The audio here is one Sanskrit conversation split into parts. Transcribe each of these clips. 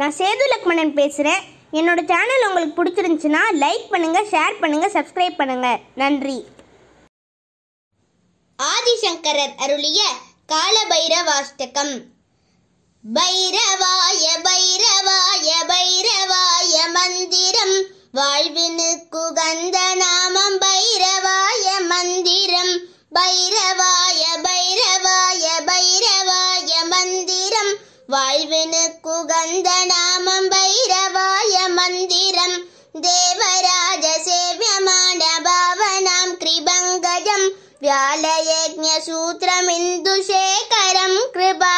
நான் சேது லக்மணன் பேசுகிறேன் என்னோட சேனல் உங்களுக்கு பிடிச்சிருந்துச்சுன்னா லைக் பண்ணுங்கள் ஷேர் பண்ணுங்கள் சப்ஸ்கிரைப் பண்ணுங்கள் நன்றி. ஆதிசங்கரர் அருளிய காலபைரவாஷ்டகம். பைரவாய பைரவாய பைரவாய மந்திரம். வாழ்வினுக்குகந்த நாமம் பைரவாய மந்திரம். வாழ்வினுக்குகந்த நாமம் பைரவாய மந்திரம் தேவராஜ சேவியமான பாவனாம் கிருபங்கஜம் व्यालयज्ञसूत्रमिन्दुशेखरं कृपाकरं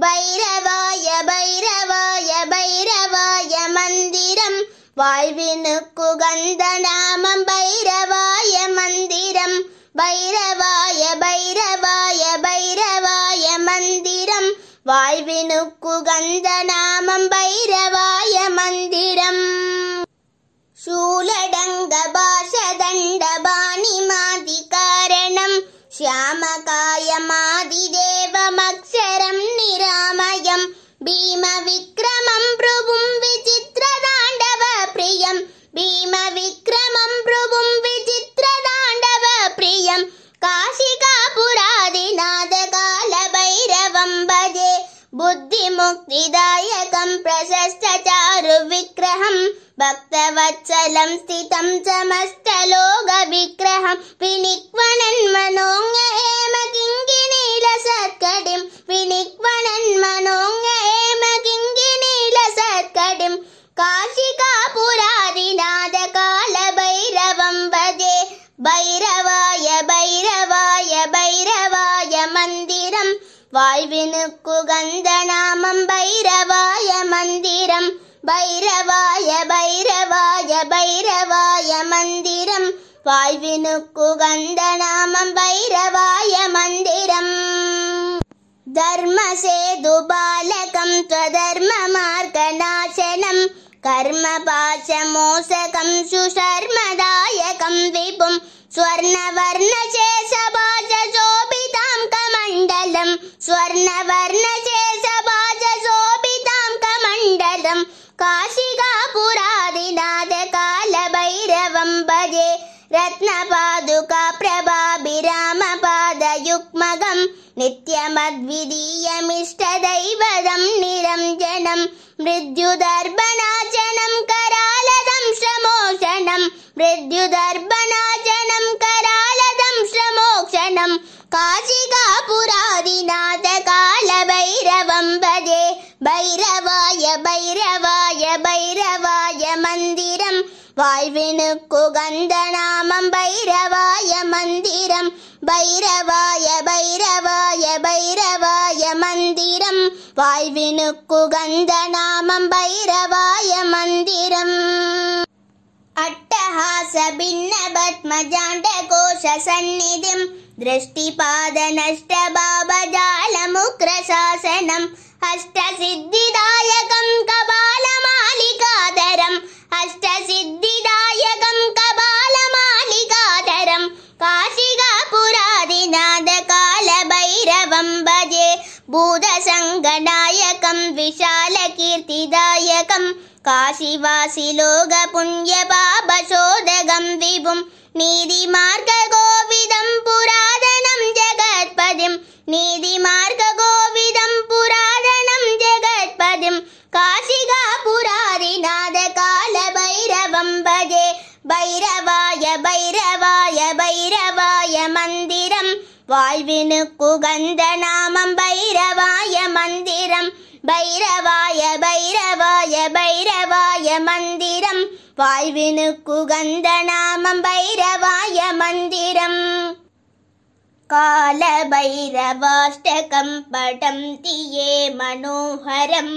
பைரவாய பைரவாய பைரவாய மந்திரம். வாழ்வினுக்குகந்த நாமம் பைரவாய மந்திரம். பைரவாய பைரவாய பைரவாய மந்திரம். வாழ்வினுக்குகந்த நாமம் பைரவாய மந்திரம். சூலடங்க பாஷதண்ட பாணிமாதி காரணம். ஷியாமகாயமா भीमविक्रमम् भृगुम् विचित्रताण्डव प्रियम् भीमविक्रमम् भृगुम् विचित्रताण्डव प्रियम् काशिकापुरादिनाथ कालभैरवम् भजे बुद्धिमुक्तिदायकं प्रशस्तचारुविग्रहं भक्तवत्सलं स्थितं समस्तलोकविग्रहं विनिक्वणन् भैरवाय भैरवाय भैरवाय मन्दिरम् வாழ்வினுக்குகந்த நாமம் பைரவாய மந்திரம் பைரவாய பைரவாய பைரவாய மந்திரம் வாழ்வினுக்குகந்த நாமம் பைரவாய மந்திரம் धर्मसेतु बालकं त्वधर्ममार्गनाशनं कर्मपाशमोसकं सुशर्मदायकं विपुं स्वर्णवर्णशेषभाजशोभितां कमण्डलं स्वर्णवर्णशेषभाजशोभितां कमण्डलं काशिकापुरादिनाथ कालभैरवं भजे रत्नपादुका प्रभाभिरामपादयुग्मगं नित्यमद्वितीयमिष्टदैवदं निरञ्जनं मृत्युदर्पणाचनं करालदं பைரவாய பைரவாய மந்திரம். வாழ்வினுக்குகந்த நாமம் பைரவாய மந்திரம். பைரவாய பைரவாய பைரவாய மந்திரம். வாழ்வினுக்குகந்த நாமம் பைரவாய மந்திரம். அட்டஹாச பின்ன பத்மஜாண்ட கோஷ சந்நிதிம். திருஷ்டிபாத நஷ்ட பாபஜாலமுக்ர சாசனம். अष्टसिद्धिदायकं कपालमालिकाधरम् अष्टसिद्धिदायकं कपालमालिकाधरं काशिकापुरादिनाथ कालभैरवं भजे। भूतसङ्गनायकं विशालकीर्तिदायकं। काशीवासिलोकपुण्यपापशोधकं विभुं। नीतिमार्गगोविदं पुरातनं जगत्पदिं। नीतिमार्गगोविदं வாழ்வினுக்குகந்த நாமம் பைரவாய மந்திரம் பைரவாய பைரவாய பைரவாய மந்திரம் வாழ்வினுக்குகந்த நாமம் பைரவாய மந்திரம் कालभैरवाष्टकं पठन्ति ये मनोहरं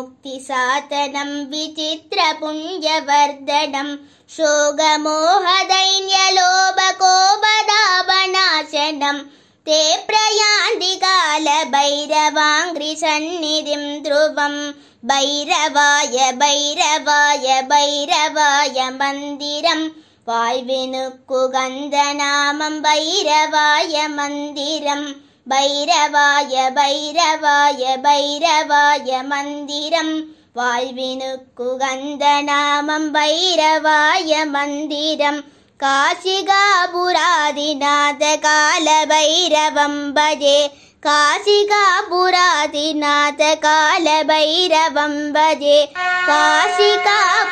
क्तिसातनं विचित्रपुञ्जवर्धनं शोगमोहदैन्यलोभकोपदापनाशनं ते प्रयान्ति कालभैरवाङ्घ्रिसन्निधिं ध्रुवं। भैरवाय भैरवाय भैरवाय मन्दिरं। वाल्विनुक्कुगन्धनामं भैरवाय मन्दिरम् भैरवाय भैरवाय भैरवाय मन्दिरं। वाल्विनुकुगन्धनामं भैरवाय मन्दिरं। काशिका पुरादिनाथ कालभैरवं भजे। कासिका भजे। कासिका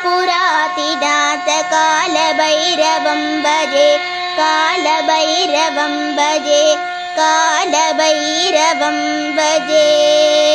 भजे। कालभैरवं भजे। कालभैरवं भजे।